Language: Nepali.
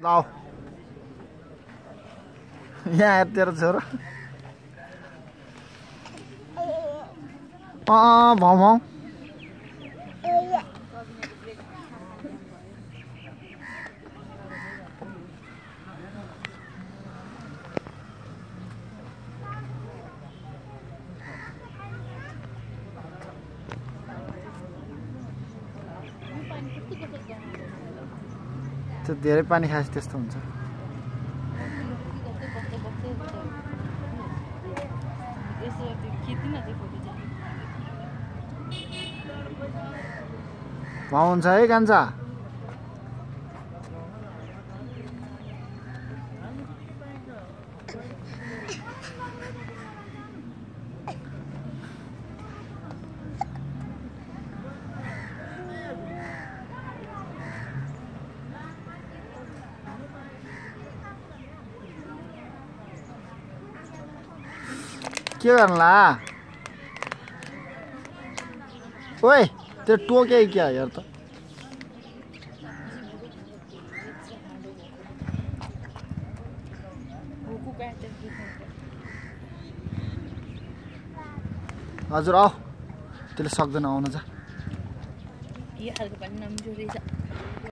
ल आऊ। यहाँ हेर तेरो छोरो अँ भाउ भाउ त्यो धेरै पानी खाएपछि त्यस्तो हुन्छ। हुन्छ है कान्छा के गर्नुला ओए त्यो टोके क्या हेर त? हजुर आऊ। त्यसले सक्दैन आउन जा।